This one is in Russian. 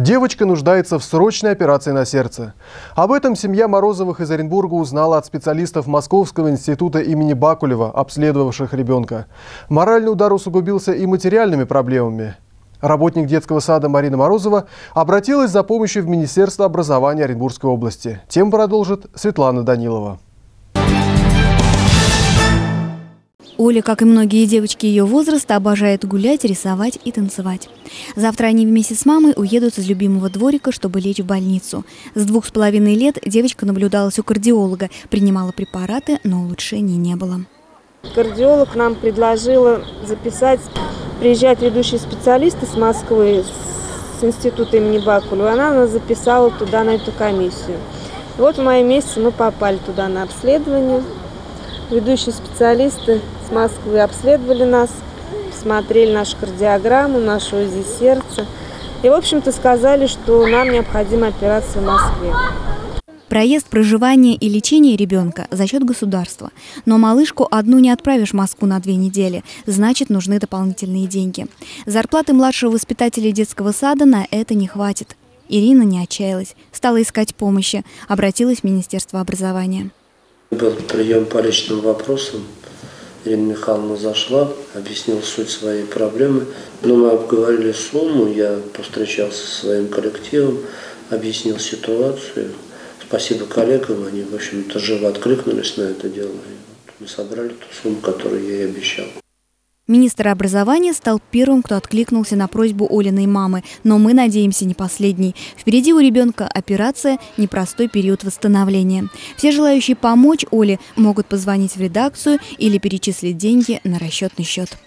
Девочка нуждается в срочной операции на сердце. Об этом семья Морозовых из Оренбурга узнала от специалистов Московского института имени Бакулева, обследовавших ребенка. Моральный удар усугубился и материальными проблемами. Работник детского сада Марина Морозова обратилась за помощью в Министерство образования Оренбургской области. Тем продолжит Светлана Данилова. Оля, как и многие девочки ее возраста, обожает гулять, рисовать и танцевать. Завтра они вместе с мамой уедут из любимого дворика, чтобы лечь в больницу. С двух с половиной лет девочка наблюдалась у кардиолога, принимала препараты, но улучшений не было. Кардиолог нам предложила записать, приезжать ведущие специалисты с Москвы, с института имени Бакулева. Она нас записала туда, на эту комиссию. Вот в мае месяце мы попали туда на обследование. Ведущие специалисты с Москвы обследовали нас, смотрели нашу кардиограмму, нашу УЗИ сердца. И, в общем-то, сказали, что нам необходима операция в Москве. Проезд, проживание и лечение ребенка за счет государства. Но малышку одну не отправишь в Москву на две недели, значит, нужны дополнительные деньги. Зарплаты младшего воспитателя детского сада на это не хватит. Ирина не отчаялась, стала искать помощи, обратилась в Министерство образования. Был прием по личным вопросам. Ирина Михайловна зашла, объяснила суть своей проблемы. Но мы обговорили сумму, я повстречался со своим коллективом, объяснил ситуацию. Спасибо коллегам, они, в общем-то, живо откликнулись на это дело. И вот мы собрали ту сумму, которую я и обещал. Министр образования стал первым, кто откликнулся на просьбу Олиной мамы, но мы надеемся не последний. Впереди у ребенка операция, непростой период восстановления. Все желающие помочь Оле могут позвонить в редакцию или перечислить деньги на расчетный счет.